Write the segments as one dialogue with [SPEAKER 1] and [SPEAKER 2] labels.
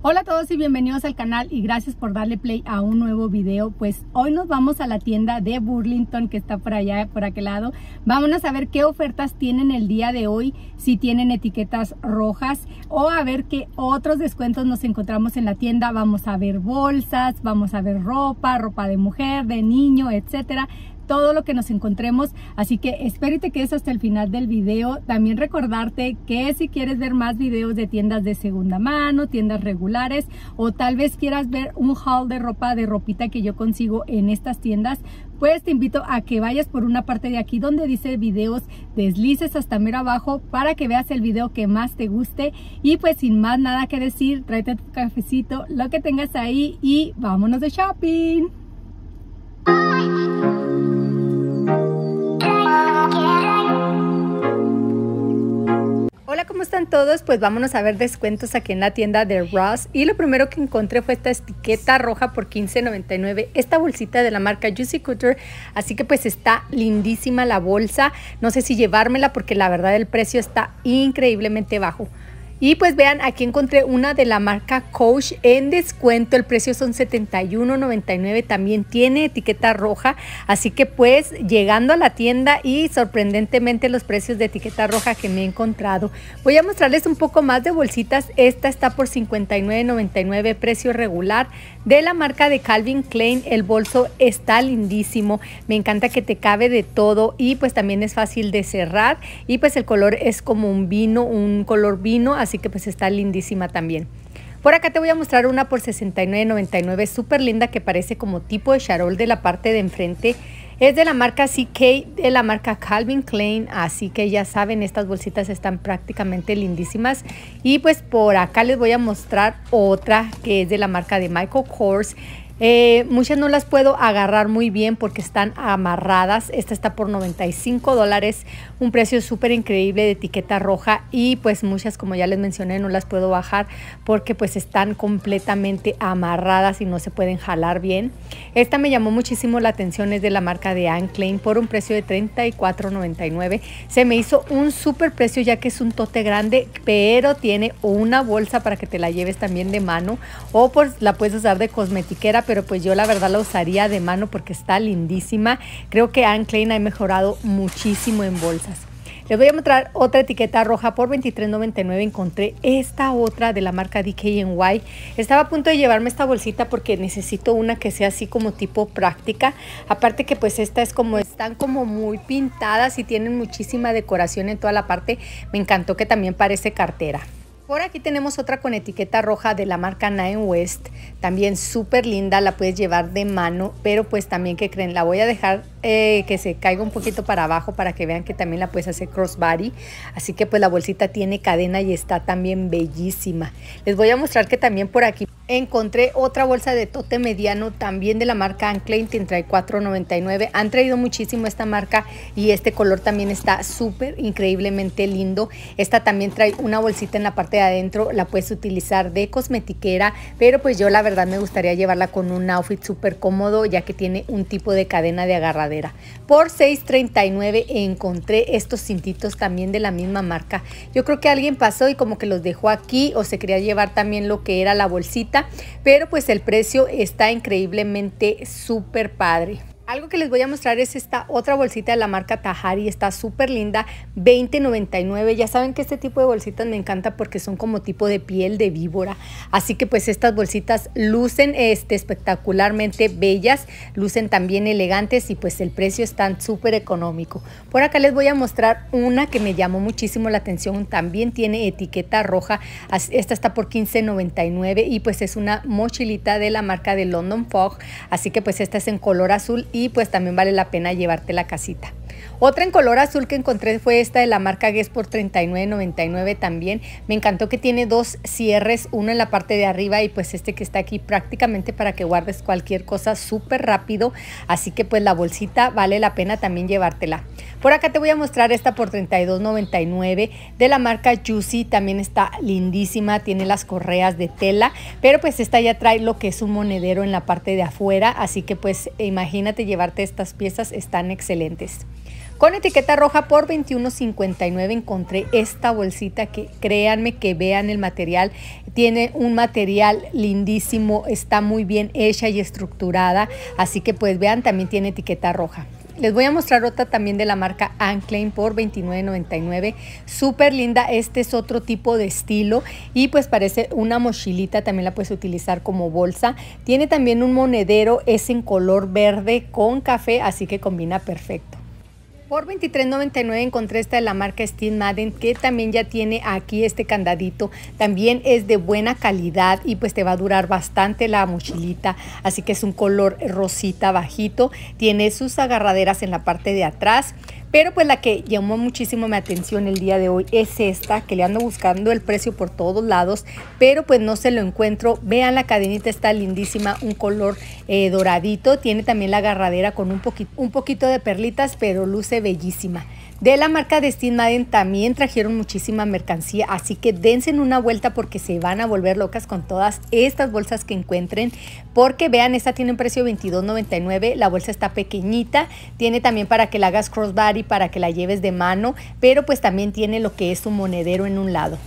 [SPEAKER 1] Hola a todos y bienvenidos al canal y gracias por darle play a un nuevo video. Pues hoy nos vamos a la tienda de Burlington que está por allá, por aquel lado. Vámonos a ver qué ofertas tienen el día de hoy, si tienen etiquetas rojas o a ver qué otros descuentos nos encontramos en la tienda. Vamos a ver bolsas, vamos a ver ropa, ropa de mujer, de niño, etcétera todo lo que nos encontremos. Así que espero y te quedes hasta el final del video. También recordarte que si quieres ver más videos de tiendas de segunda mano, tiendas regulares o tal vez quieras ver un haul de ropa, de ropita que yo consigo en estas tiendas, pues te invito a que vayas por una parte de aquí donde dice videos, deslices hasta mero abajo para que veas el video que más te guste y pues sin más nada que decir, tráete tu cafecito, lo que tengas ahí y vámonos de shopping. Todos? Pues vámonos a ver descuentos aquí en la tienda de Ross. Y lo primero que encontré fue esta etiqueta roja por $15.99. Esta bolsita de la marca Juicy Couture. Así que pues está lindísima la bolsa. No sé si llevármela porque la verdad el precio está increíblemente bajo. Y pues vean, aquí encontré una de la marca Coach en descuento. El precio son $71.99. También tiene etiqueta roja. Así que pues llegando a la tienda y sorprendentemente los precios de etiqueta roja que me he encontrado. Voy a mostrarles un poco más de bolsitas. Esta está por $59.99 precio regular. De la marca de Calvin Klein el bolso está lindísimo. Me encanta que te cabe de todo y pues también es fácil de cerrar. Y pues el color es como un vino, un color vino que pues está lindísima también. Por acá te voy a mostrar una por $69.99, súper linda que parece como tipo de charol de la parte de enfrente. Es de la marca CK, de la marca Calvin Klein, así que ya saben, estas bolsitas están prácticamente lindísimas. Y pues por acá les voy a mostrar otra que es de la marca de Michael Kors. Eh, muchas no las puedo agarrar muy bien porque están amarradas. Esta está por 95 dólares, un precio súper increíble de etiqueta roja y pues muchas como ya les mencioné no las puedo bajar porque pues están completamente amarradas y no se pueden jalar bien. Esta me llamó muchísimo la atención, es de la marca de Anne Klein por un precio de 34.99. Se me hizo un súper precio ya que es un tote grande pero tiene una bolsa para que te la lleves también de mano o pues la puedes usar de cosmetiquera pero pues yo la verdad la usaría de mano porque está lindísima. Creo que Anne Klein ha mejorado muchísimo en bolsas. Les voy a mostrar otra etiqueta roja por $23.99. Encontré esta otra de la marca DKNY. Estaba a punto de llevarme esta bolsita porque necesito una que sea así como tipo práctica. Aparte que pues esta es como, están como muy pintadas y tienen muchísima decoración en toda la parte. Me encantó que también parece cartera. Por aquí tenemos otra con etiqueta roja de la marca Nine West, también súper linda, la puedes llevar de mano, pero pues también que creen, la voy a dejar eh, que se caiga un poquito para abajo para que vean que también la puedes hacer crossbody, así que pues la bolsita tiene cadena y está también bellísima. Les voy a mostrar que también por aquí encontré otra bolsa de tote mediano también de la marca Anclain, trae 4.99, han traído muchísimo esta marca y este color también está súper increíblemente lindo, esta también trae una bolsita en la parte adentro la puedes utilizar de cosmetiquera, pero pues yo la verdad me gustaría llevarla con un outfit súper cómodo ya que tiene un tipo de cadena de agarradera. Por $6.39 encontré estos cintitos también de la misma marca. Yo creo que alguien pasó y como que los dejó aquí o se quería llevar también lo que era la bolsita, pero pues el precio está increíblemente súper padre. Algo que les voy a mostrar es esta otra bolsita de la marca Tahari, está súper linda, $20.99. Ya saben que este tipo de bolsitas me encanta porque son como tipo de piel de víbora. Así que pues estas bolsitas lucen este, espectacularmente bellas, lucen también elegantes y pues el precio está súper económico. Por acá les voy a mostrar una que me llamó muchísimo la atención, también tiene etiqueta roja, esta está por $15.99 y pues es una mochilita de la marca de London Fog, así que pues esta es en color azul pues también vale la pena llevarte la casita. Otra en color azul que encontré fue esta de la marca Guess por $39.99 también. Me encantó que tiene dos cierres, uno en la parte de arriba y pues este que está aquí prácticamente para que guardes cualquier cosa súper rápido. Así que pues la bolsita vale la pena también llevártela. Por acá te voy a mostrar esta por $32.99 de la marca Juicy. También está lindísima, tiene las correas de tela, pero pues esta ya trae lo que es un monedero en la parte de afuera. Así que pues imagínate llevarte estas piezas, están excelentes. Con etiqueta roja por $21.59 encontré esta bolsita que créanme que vean el material. Tiene un material lindísimo, está muy bien hecha y estructurada. Así que pues vean, también tiene etiqueta roja. Les voy a mostrar otra también de la marca Anclain por $29.99. Súper linda. Este es otro tipo de estilo y pues parece una mochilita. También la puedes utilizar como bolsa. Tiene también un monedero. Es en color verde con café, así que combina perfecto. Por $23.99 encontré esta de la marca Steve Madden que también ya tiene aquí este candadito. También es de buena calidad y pues te va a durar bastante la mochilita. Así que es un color rosita bajito. Tiene sus agarraderas en la parte de atrás. Pero pues la que llamó muchísimo mi atención el día de hoy es esta, que le ando buscando el precio por todos lados, pero pues no se lo encuentro. Vean la cadenita, está lindísima, un color eh, doradito. Tiene también la agarradera con un, poquito, un poquito de perlitas, pero luce bellísima. De la marca de Steve Madden también trajeron muchísima mercancía, así que dense una vuelta porque se van a volver locas con todas estas bolsas que encuentren. Porque vean, esta tiene un precio de $22.99, la bolsa está pequeñita, tiene también para que la hagas crossbody, para que la lleves de mano, pero pues también tiene lo que es un monedero en un lado.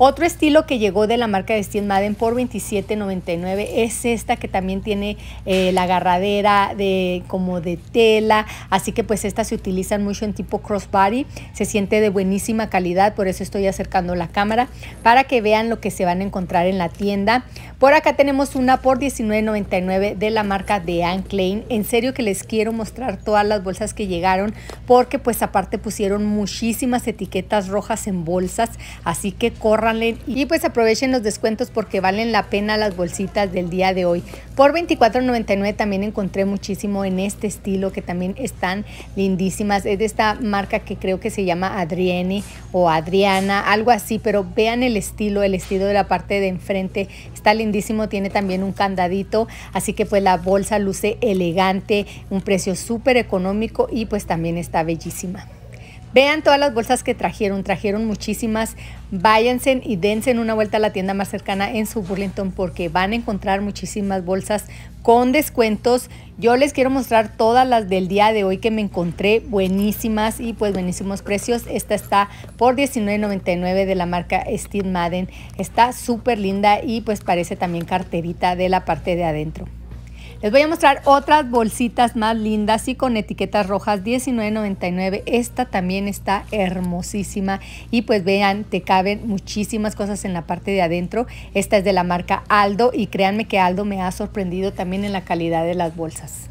[SPEAKER 1] Otro estilo que llegó de la marca de Steve Madden por $27.99 es esta que también tiene eh, la agarradera de, como de tela, así que pues estas se utilizan mucho en tipo crossbody, se siente de buenísima calidad, por eso estoy acercando la cámara para que vean lo que se van a encontrar en la tienda. Por acá tenemos una por $19.99 de la marca de Anne Klein. En serio que les quiero mostrar todas las bolsas que llegaron porque pues aparte pusieron muchísimas etiquetas rojas en bolsas, así que corran y pues aprovechen los descuentos porque valen la pena las bolsitas del día de hoy. Por $24.99 también encontré muchísimo en este estilo que también están lindísimas. Es de esta marca que creo que se llama Adrienne o Adriana, algo así, pero vean el estilo, el estilo de la parte de enfrente. Está lindísimo, tiene también un candadito, así que pues la bolsa luce elegante, un precio súper económico y pues también está bellísima. Vean todas las bolsas que trajeron, trajeron muchísimas. Váyanse y dense una vuelta a la tienda más cercana en su Burlington porque van a encontrar muchísimas bolsas con descuentos. Yo les quiero mostrar todas las del día de hoy que me encontré buenísimas y pues buenísimos precios. Esta está por $19.99 de la marca Steve Madden. Está súper linda y pues parece también carterita de la parte de adentro. Les voy a mostrar otras bolsitas más lindas y con etiquetas rojas $19.99. Esta también está hermosísima y pues vean, te caben muchísimas cosas en la parte de adentro. Esta es de la marca Aldo y créanme que Aldo me ha sorprendido también en la calidad de las bolsas.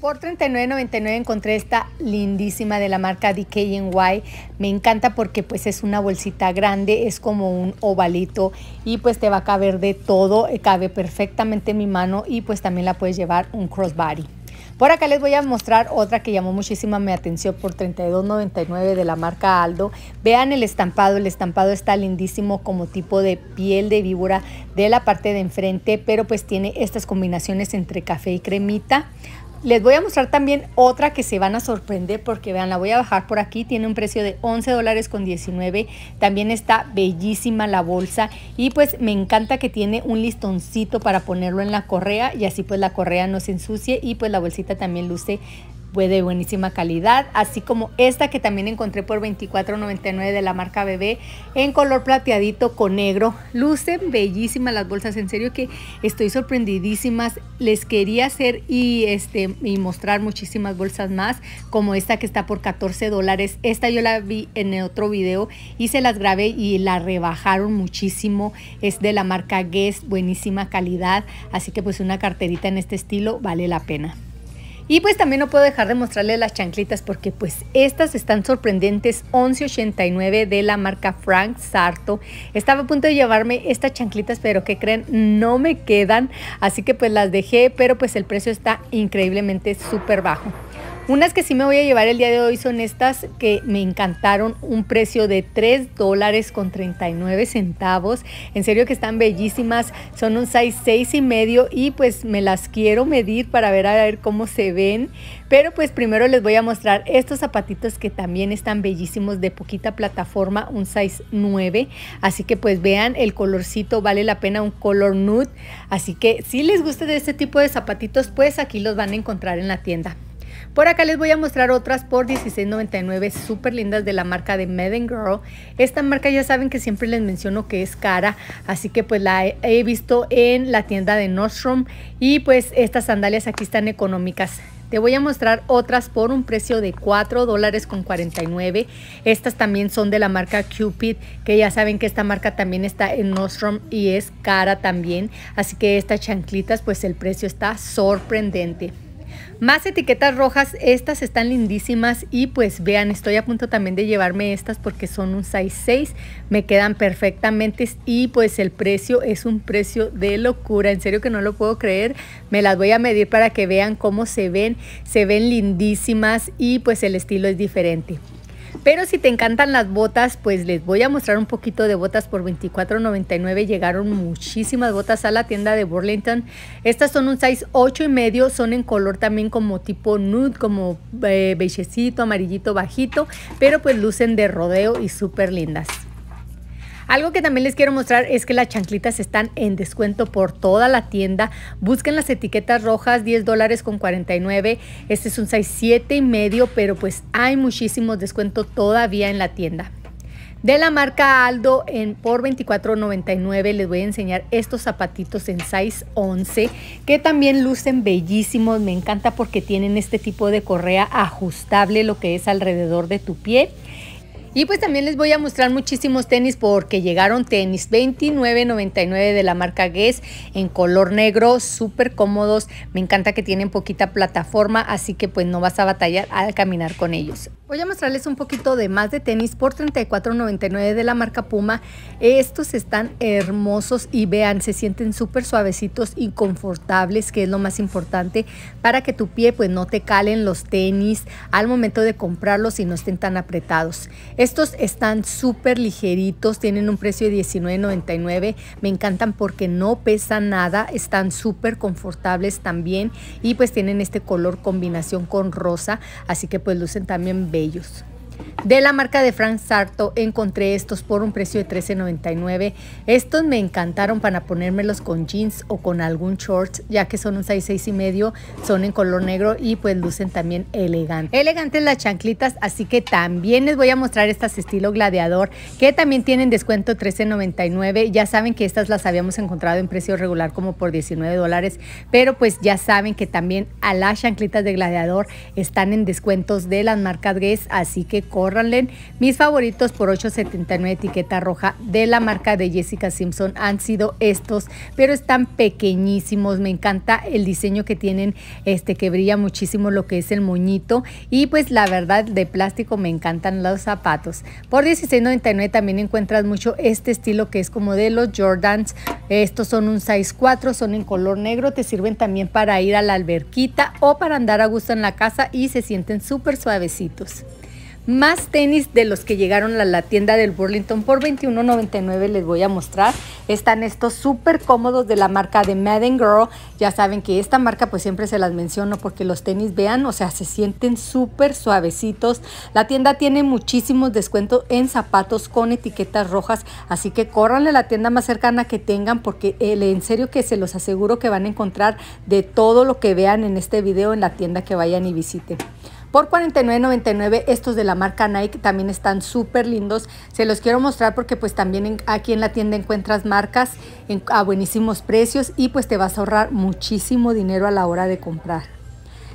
[SPEAKER 1] Por $39.99 encontré esta lindísima de la marca DKNY. Me encanta porque pues es una bolsita grande, es como un ovalito y pues te va a caber de todo, eh, cabe perfectamente en mi mano y pues también la puedes llevar un crossbody. Por acá les voy a mostrar otra que llamó muchísima mi atención por $32.99 de la marca Aldo. Vean el estampado, el estampado está lindísimo como tipo de piel de víbora de la parte de enfrente, pero pues tiene estas combinaciones entre café y cremita. Les voy a mostrar también otra que se van a sorprender porque vean, la voy a bajar por aquí, tiene un precio de 11 dólares con 19, también está bellísima la bolsa. Y pues me encanta que tiene un listoncito para ponerlo en la correa y así pues la correa no se ensucie y pues la bolsita también luce de buenísima calidad, así como esta que también encontré por $24.99 de la marca Bebé en color plateadito con negro. Lucen bellísimas las bolsas, en serio que estoy sorprendidísimas. Les quería hacer y, este, y mostrar muchísimas bolsas más, como esta que está por 14 dólares. Esta yo la vi en otro video y se las grabé y la rebajaron muchísimo. Es de la marca Guess, buenísima calidad, así que pues una carterita en este estilo vale la pena. Y pues también no puedo dejar de mostrarles las chanclitas porque pues estas están sorprendentes, 11.89 de la marca Frank Sarto. Estaba a punto de llevarme estas chanclitas, pero que creen, no me quedan, así que pues las dejé, pero pues el precio está increíblemente súper bajo. Unas que sí me voy a llevar el día de hoy son estas que me encantaron, un precio de 3 dólares con 39 centavos. En serio que están bellísimas, son un size 6 y medio y pues me las quiero medir para ver a ver cómo se ven. Pero pues primero les voy a mostrar estos zapatitos que también están bellísimos de poquita plataforma, un size 9. Así que pues vean, el colorcito vale la pena, un color nude. Así que si les gusta de este tipo de zapatitos, pues aquí los van a encontrar en la tienda. Por acá les voy a mostrar otras por $16.99 súper lindas de la marca de Meden Girl. Esta marca ya saben que siempre les menciono que es cara, así que pues la he visto en la tienda de Nordstrom y pues estas sandalias aquí están económicas. Te voy a mostrar otras por un precio de 4 dólares con 49. Estas también son de la marca Cupid, que ya saben que esta marca también está en Nordstrom y es cara también. Así que estas chanclitas, pues el precio está sorprendente. Más etiquetas rojas, estas están lindísimas y pues vean, estoy a punto también de llevarme estas porque son un size 6, me quedan perfectamente y pues el precio es un precio de locura, en serio que no lo puedo creer, me las voy a medir para que vean cómo se ven, se ven lindísimas y pues el estilo es diferente. Pero si te encantan las botas, pues les voy a mostrar un poquito de botas por $24.99. Llegaron muchísimas botas a la tienda de Burlington. Estas son un size 8 y medio, son en color también como tipo nude, como eh, beigecito, amarillito, bajito, pero pues lucen de rodeo y súper lindas. Algo que también les quiero mostrar es que las chanclitas están en descuento por toda la tienda. Busquen las etiquetas rojas, 10 dólares con 49. Este es un size 7 y medio, pero pues hay muchísimos descuento todavía en la tienda. De la marca Aldo en, por $24.99 les voy a enseñar estos zapatitos en size 11 que también lucen bellísimos. Me encanta porque tienen este tipo de correa ajustable lo que es alrededor de tu pie y pues también les voy a mostrar muchísimos tenis porque llegaron tenis 29.99 de la marca Guess en color negro, súper cómodos. Me encanta que tienen poquita plataforma, así que pues no vas a batallar al caminar con ellos. Voy a mostrarles un poquito de más de tenis por $34.99 de la marca Puma. Estos están hermosos y vean, se sienten súper suavecitos y confortables, que es lo más importante para que tu pie pues no te calen los tenis al momento de comprarlos y no estén tan apretados. Estos están súper ligeritos, tienen un precio de $19.99. Me encantan porque no pesan nada, están súper confortables también y pues tienen este color combinación con rosa, así que pues lucen también bellos. De la marca de Frank Sarto encontré estos por un precio de $13.99. Estos me encantaron para ponérmelos con jeans o con algún shorts, ya que son un 6, y medio, son en color negro y pues lucen también elegantes. Elegantes las chanclitas, así que también les voy a mostrar estas estilo gladiador, que también tienen descuento $13.99. Ya saben que estas las habíamos encontrado en precio regular como por 19 dólares, pero pues ya saben que también a las chanclitas de gladiador están en descuentos de las marcas Guess, así que córranle. Mis favoritos por 8.79 etiqueta roja de la marca de Jessica Simpson han sido estos, pero están pequeñísimos. Me encanta el diseño que tienen, este que brilla muchísimo lo que es el moñito y pues la verdad de plástico me encantan los zapatos. Por 16.99 también encuentras mucho este estilo que es como de los Jordans. Estos son un size 4, son en color negro, te sirven también para ir a la alberquita o para andar a gusto en la casa y se sienten súper suavecitos. Más tenis de los que llegaron a la tienda del Burlington por $21.99 les voy a mostrar. Están estos súper cómodos de la marca de Madden Girl. Ya saben que esta marca pues siempre se las menciono porque los tenis vean, o sea, se sienten súper suavecitos. La tienda tiene muchísimos descuentos en zapatos con etiquetas rojas, así que córranle a la tienda más cercana que tengan porque en serio que se los aseguro que van a encontrar de todo lo que vean en este video en la tienda que vayan y visiten. Por $49.99 estos de la marca Nike también están súper lindos. Se los quiero mostrar porque pues también aquí en la tienda encuentras marcas a buenísimos precios y pues te vas a ahorrar muchísimo dinero a la hora de comprar.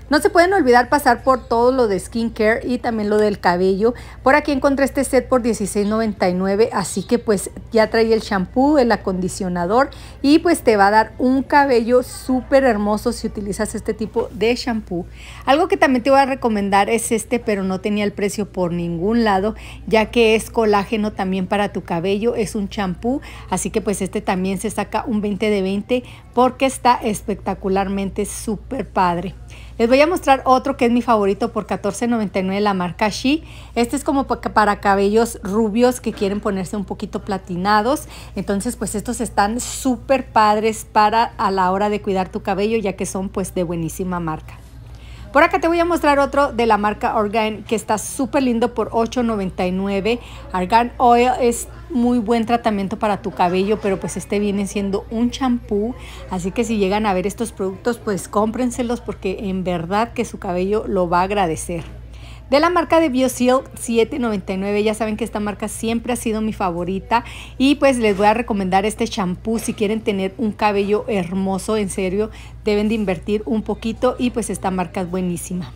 [SPEAKER 1] No se pueden olvidar pasar por todo lo de skincare y también lo del cabello. Por aquí encontré este set por $16.99, así que pues ya trae el shampoo, el acondicionador y pues te va a dar un cabello súper hermoso si utilizas este tipo de shampoo. Algo que también te voy a recomendar es este, pero no tenía el precio por ningún lado, ya que es colágeno también para tu cabello, es un shampoo, así que pues este también se saca un 20 de 20 porque está espectacularmente súper padre. Les voy a mostrar otro que es mi favorito por $14.99 la marca She. Este es como para cabellos rubios que quieren ponerse un poquito platinados. Entonces pues estos están súper padres para a la hora de cuidar tu cabello ya que son pues de buenísima marca. Por acá te voy a mostrar otro de la marca Organ que está súper lindo por $8.99. Argan Oil es muy buen tratamiento para tu cabello, pero pues este viene siendo un champú, así que si llegan a ver estos productos, pues cómprenselos porque en verdad que su cabello lo va a agradecer. De la marca de BioSeal 799, ya saben que esta marca siempre ha sido mi favorita. Y pues les voy a recomendar este champú. Si quieren tener un cabello hermoso, en serio, deben de invertir un poquito. Y pues esta marca es buenísima.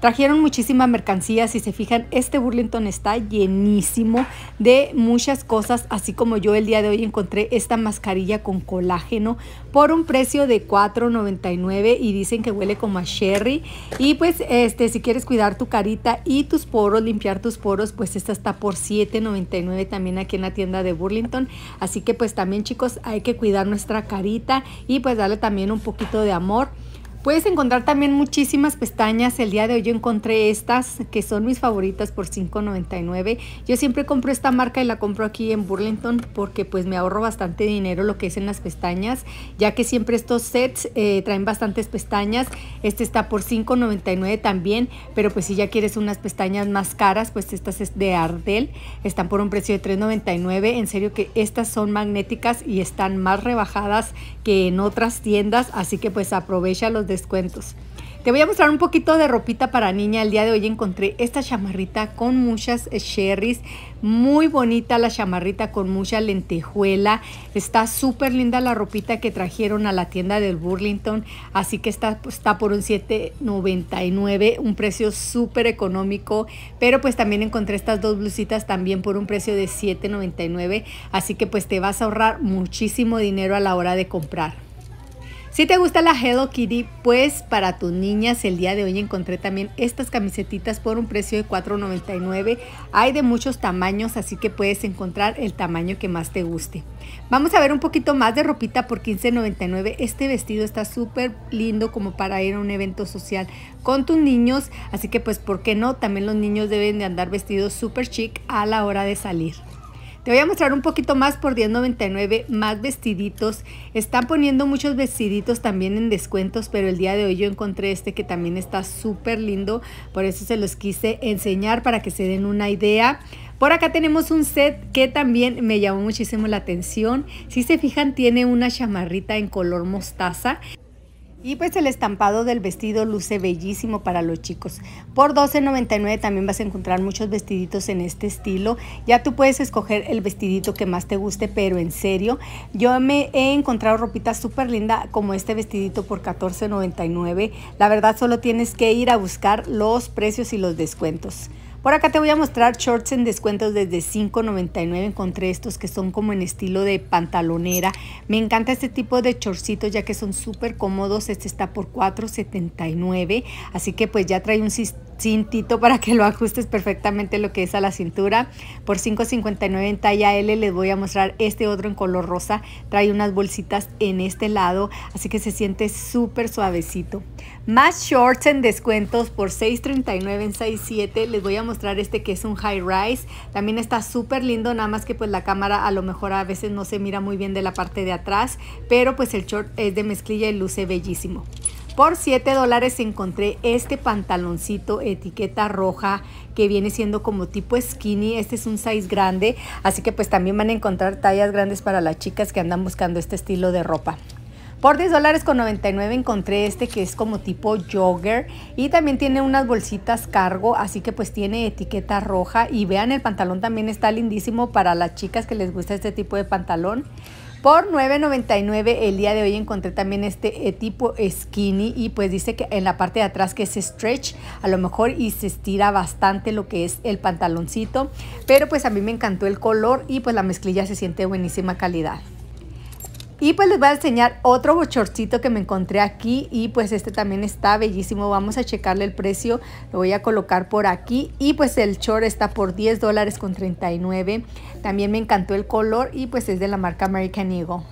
[SPEAKER 1] Trajeron muchísima mercancía, si se fijan, este Burlington está llenísimo de muchas cosas, así como yo el día de hoy encontré esta mascarilla con colágeno por un precio de $4.99 y dicen que huele como a sherry. Y pues este si quieres cuidar tu carita y tus poros, limpiar tus poros, pues esta está por $7.99 también aquí en la tienda de Burlington. Así que pues también chicos hay que cuidar nuestra carita y pues darle también un poquito de amor. Puedes encontrar también muchísimas pestañas. El día de hoy yo encontré estas que son mis favoritas por $5.99. Yo siempre compro esta marca y la compro aquí en Burlington porque pues me ahorro bastante dinero lo que es en las pestañas, ya que siempre estos sets eh, traen bastantes pestañas. Este está por $5.99 también, pero pues si ya quieres unas pestañas más caras, pues estas es de Ardell. Están por un precio de $3.99. En serio que estas son magnéticas y están más rebajadas que en otras tiendas, así que pues aprovecha los descuentos. Te voy a mostrar un poquito de ropita para niña. El día de hoy encontré esta chamarrita con muchas cherries. Muy bonita la chamarrita con mucha lentejuela. Está súper linda la ropita que trajeron a la tienda del Burlington. Así que está, está por un $7.99. Un precio súper económico. Pero pues también encontré estas dos blusitas también por un precio de $7.99. Así que pues te vas a ahorrar muchísimo dinero a la hora de comprar. Si te gusta la Hello Kitty, pues para tus niñas el día de hoy encontré también estas camisetitas por un precio de $4.99. Hay de muchos tamaños, así que puedes encontrar el tamaño que más te guste. Vamos a ver un poquito más de ropita por $15.99. Este vestido está súper lindo como para ir a un evento social con tus niños, así que pues ¿por qué no? También los niños deben de andar vestidos súper chic a la hora de salir. Te voy a mostrar un poquito más por $10.99, más vestiditos. Están poniendo muchos vestiditos también en descuentos, pero el día de hoy yo encontré este que también está súper lindo. Por eso se los quise enseñar para que se den una idea. Por acá tenemos un set que también me llamó muchísimo la atención. Si se fijan, tiene una chamarrita en color mostaza. Y pues el estampado del vestido luce bellísimo para los chicos. Por $12.99 también vas a encontrar muchos vestiditos en este estilo. Ya tú puedes escoger el vestidito que más te guste, pero en serio, yo me he encontrado ropita súper linda como este vestidito por $14.99. La verdad solo tienes que ir a buscar los precios y los descuentos. Por acá te voy a mostrar shorts en descuentos desde $5.99. Encontré estos que son como en estilo de pantalonera. Me encanta este tipo de shortcitos ya que son súper cómodos. Este está por $4.79. Así que pues ya trae un cintito para que lo ajustes perfectamente lo que es a la cintura. Por $5.59 en talla L les voy a mostrar este otro en color rosa. Trae unas bolsitas en este lado. Así que se siente súper suavecito. Más shorts en descuentos por $6.39 en 6.7. Les voy a mostrar este que es un high rise. También está súper lindo, nada más que pues la cámara a lo mejor a veces no se mira muy bien de la parte de atrás. Pero pues el short es de mezclilla y luce bellísimo. Por 7 dólares encontré este pantaloncito etiqueta roja que viene siendo como tipo skinny. Este es un size grande, así que pues también van a encontrar tallas grandes para las chicas que andan buscando este estilo de ropa. Por 10 dólares con 99 encontré este que es como tipo jogger y también tiene unas bolsitas cargo, así que pues tiene etiqueta roja y vean el pantalón también está lindísimo para las chicas que les gusta este tipo de pantalón. Por 9.99 el día de hoy encontré también este tipo skinny y pues dice que en la parte de atrás que es stretch a lo mejor y se estira bastante lo que es el pantaloncito, pero pues a mí me encantó el color y pues la mezclilla se siente buenísima calidad. Y pues les voy a enseñar otro bochorcito que me encontré aquí y pues este también está bellísimo. Vamos a checarle el precio, lo voy a colocar por aquí y pues el short está por 10 dólares con 39. También me encantó el color y pues es de la marca American Eagle.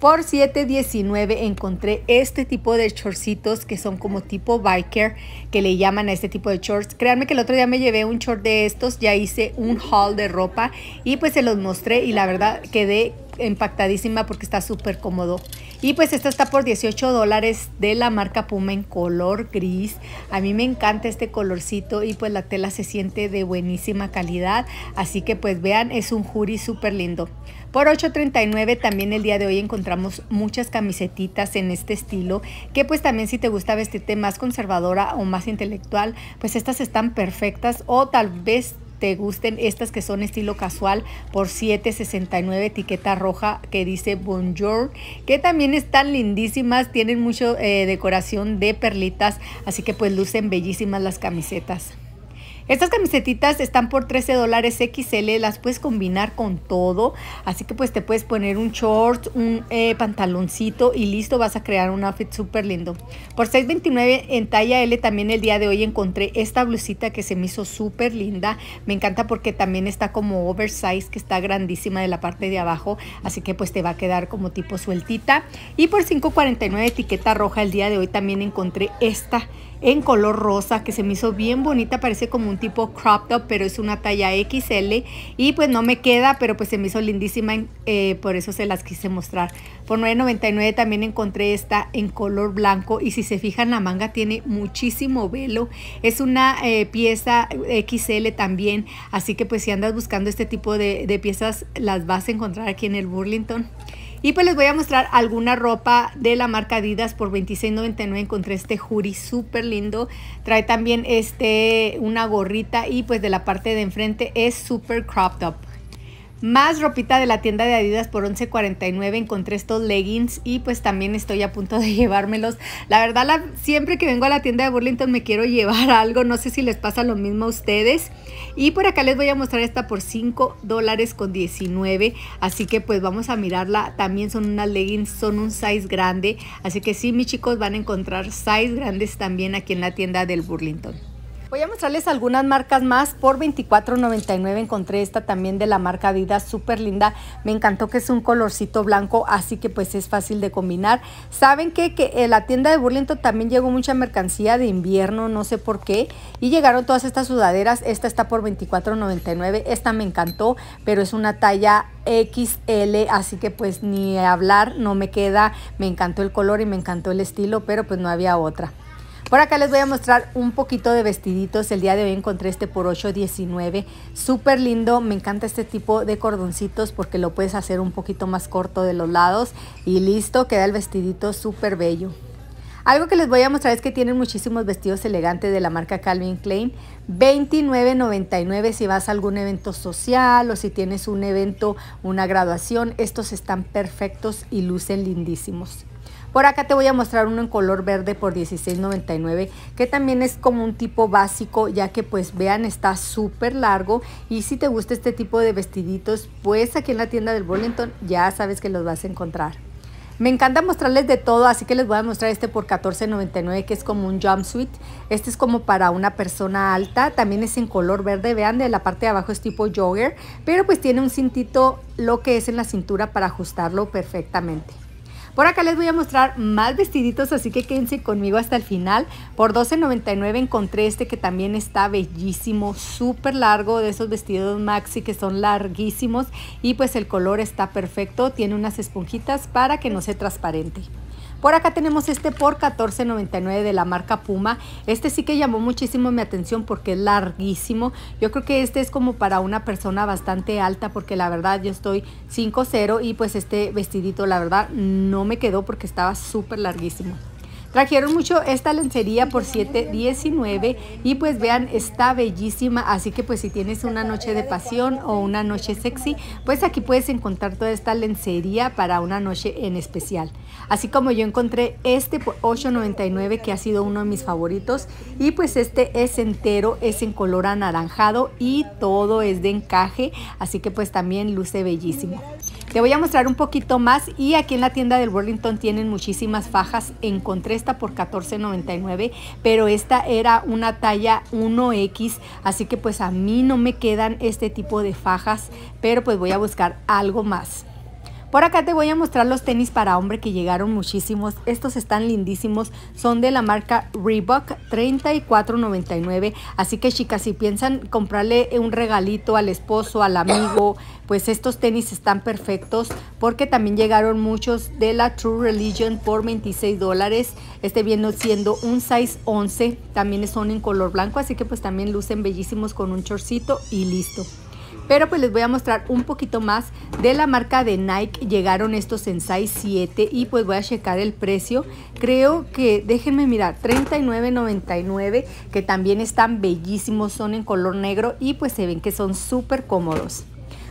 [SPEAKER 1] Por 7.19 encontré este tipo de shortcitos que son como tipo biker, que le llaman a este tipo de shorts. Créanme que el otro día me llevé un short de estos, ya hice un haul de ropa y pues se los mostré y la verdad quedé impactadísima porque está súper cómodo. Y pues esta está por 18 dólares de la marca Puma en color gris. A mí me encanta este colorcito y pues la tela se siente de buenísima calidad. Así que pues vean, es un jury súper lindo. Por 8.39 también el día de hoy encontramos muchas camisetitas en este estilo que pues también si te gusta vestirte más conservadora o más intelectual pues estas están perfectas o tal vez te gusten estas que son estilo casual por 7.69 etiqueta roja que dice bonjour que también están lindísimas tienen mucho eh, decoración de perlitas así que pues lucen bellísimas las camisetas estas camisetitas están por 13 dólares XL, las puedes combinar con todo, así que pues te puedes poner un short, un eh, pantaloncito y listo, vas a crear un outfit súper lindo. Por 6.29 en talla L también el día de hoy encontré esta blusita que se me hizo súper linda, me encanta porque también está como oversize, que está grandísima de la parte de abajo, así que pues te va a quedar como tipo sueltita. Y por 5.49 etiqueta roja el día de hoy también encontré esta en color rosa que se me hizo bien bonita, parece como un tipo crop top, pero es una talla XL y pues no me queda, pero pues se me hizo lindísima, eh, por eso se las quise mostrar. Por 9.99 también encontré esta en color blanco y si se fijan la manga tiene muchísimo velo, es una eh, pieza XL también, así que pues si andas buscando este tipo de, de piezas las vas a encontrar aquí en el Burlington. Y pues les voy a mostrar alguna ropa de la marca Adidas por $26.99. Encontré este jury súper lindo. Trae también este, una gorrita y pues de la parte de enfrente es súper cropped up. Más ropita de la tienda de Adidas por $11.49 encontré estos leggings y pues también estoy a punto de llevármelos. La verdad, siempre que vengo a la tienda de Burlington me quiero llevar algo, no sé si les pasa lo mismo a ustedes. Y por acá les voy a mostrar esta por $5 dólares con 19, así que pues vamos a mirarla. También son unas leggings, son un size grande, así que sí, mis chicos van a encontrar size grandes también aquí en la tienda del Burlington. Voy a mostrarles algunas marcas más. Por $24.99 encontré esta también de la marca Adidas, súper linda. Me encantó que es un colorcito blanco, así que pues es fácil de combinar. ¿Saben qué? Que en la tienda de Burlington también llegó mucha mercancía de invierno, no sé por qué. Y llegaron todas estas sudaderas. Esta está por $24.99. Esta me encantó, pero es una talla XL, así que pues ni hablar, no me queda. Me encantó el color y me encantó el estilo, pero pues no había otra. Por acá les voy a mostrar un poquito de vestiditos. El día de hoy encontré este por $8.19. Súper lindo. Me encanta este tipo de cordoncitos porque lo puedes hacer un poquito más corto de los lados. Y listo, queda el vestidito súper bello. Algo que les voy a mostrar es que tienen muchísimos vestidos elegantes de la marca Calvin Klein. $29.99 si vas a algún evento social o si tienes un evento, una graduación. Estos están perfectos y lucen lindísimos. Por acá te voy a mostrar uno en color verde por $16.99 que también es como un tipo básico ya que pues vean está súper largo y si te gusta este tipo de vestiditos pues aquí en la tienda del Burlington ya sabes que los vas a encontrar. Me encanta mostrarles de todo, así que les voy a mostrar este por $14.99 que es como un jumpsuit. Este es como para una persona alta, también es en color verde, vean de la parte de abajo es tipo jogger, pero pues tiene un cintito lo que es en la cintura para ajustarlo perfectamente. Por acá les voy a mostrar más vestiditos, así que quédense conmigo hasta el final. Por $12.99 encontré este que también está bellísimo, súper largo, de esos vestidos maxi que son larguísimos y pues el color está perfecto, tiene unas esponjitas para que no se transparente. Por acá tenemos este por $14.99 de la marca Puma. Este sí que llamó muchísimo mi atención porque es larguísimo. Yo creo que este es como para una persona bastante alta porque la verdad yo estoy 5'0 y pues este vestidito la verdad no me quedó porque estaba súper larguísimo. Trajeron mucho esta lencería por $7.19 y pues vean, está bellísima, así que pues si tienes una noche de pasión o una noche sexy, pues aquí puedes encontrar toda esta lencería para una noche en especial. Así como yo encontré este por $8.99 que ha sido uno de mis favoritos y pues este es entero, es en color anaranjado y todo es de encaje, así que pues también luce bellísimo. Te voy a mostrar un poquito más y aquí en la tienda del Burlington tienen muchísimas fajas. Encontré esta por $14.99, pero esta era una talla 1X, así que pues a mí no me quedan este tipo de fajas, pero pues voy a buscar algo más. Por acá te voy a mostrar los tenis para hombre que llegaron muchísimos. Estos están lindísimos. Son de la marca Reebok, $34.99. Así que chicas, si piensan comprarle un regalito al esposo, al amigo, pues estos tenis están perfectos porque también llegaron muchos de la True Religion por 26 dólares. Este viene siendo un size 11. También son en color blanco, así que pues también lucen bellísimos con un chorcito y listo. Pero pues les voy a mostrar un poquito más de la marca de Nike. Llegaron estos en size 7 y pues voy a checar el precio. Creo que, déjenme mirar, $39.99 que también están bellísimos, son en color negro y pues se ven que son súper cómodos.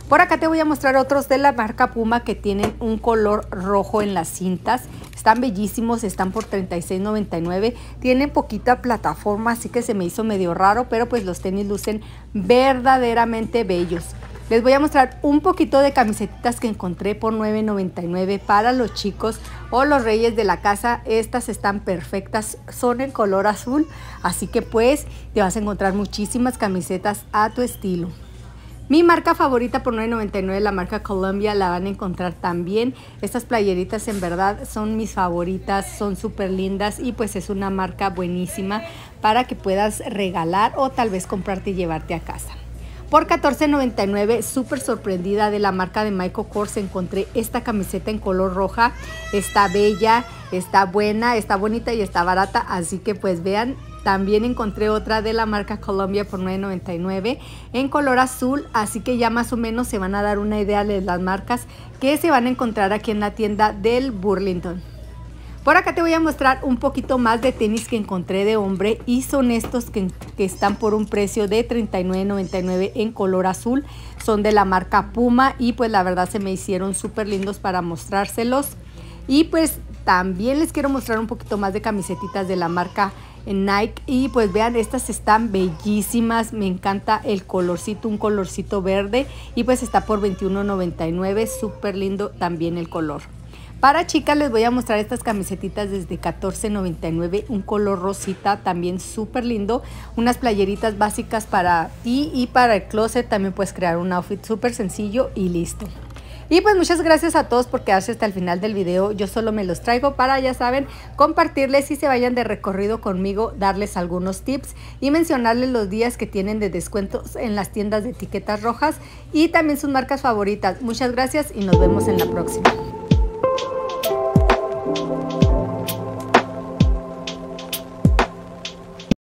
[SPEAKER 1] Por acá te voy a mostrar otros de la marca Puma que tienen un color rojo en las cintas. Están bellísimos, están por $36.99. Tienen poquita plataforma, así que se me hizo medio raro, pero pues los tenis lucen verdaderamente bellos. Les voy a mostrar un poquito de camisetitas que encontré por $9.99 para los chicos o los reyes de la casa. Estas están perfectas, son en color azul, así que pues te vas a encontrar muchísimas camisetas a tu estilo. Mi marca favorita por $9.99, la marca Columbia, la van a encontrar también. Estas playeritas en verdad son mis favoritas, son súper lindas y pues es una marca buenísima para que puedas regalar o tal vez comprarte y llevarte a casa. Por $14.99, súper sorprendida de la marca de Michael Kors, encontré esta camiseta en color roja. Está bella, está buena, está bonita y está barata. Así que pues vean, también encontré otra de la marca Columbia por $9.99 en color azul, así que ya más o menos se van a dar una idea de las marcas que se van a encontrar aquí en la tienda del Burlington. Por acá te voy a mostrar un poquito más de tenis que encontré de hombre y son estos que, que están por un precio de $39.99 en color azul. Son de la marca Puma y pues la verdad se me hicieron súper lindos para mostrárselos. Y pues también les quiero mostrar un poquito más de camisetitas de la marca Nike. Y pues vean estas están bellísimas. Me encanta el colorcito un colorcito verde. Y pues está por $21.99 súper lindo también el color. Para chicas les voy a mostrar estas camisetitas desde $14.99, un color rosita también súper lindo, unas playeritas básicas para ti y para el closet. También puedes crear un outfit súper sencillo y listo. Y pues muchas gracias a todos por quedarse hasta el final del video. Yo solo me los traigo para, ya saben, compartirles y se vayan de recorrido conmigo, darles algunos tips y mencionarles los días que tienen de descuentos en las tiendas de etiquetas rojas y también sus marcas favoritas. Muchas gracias y nos vemos en la próxima.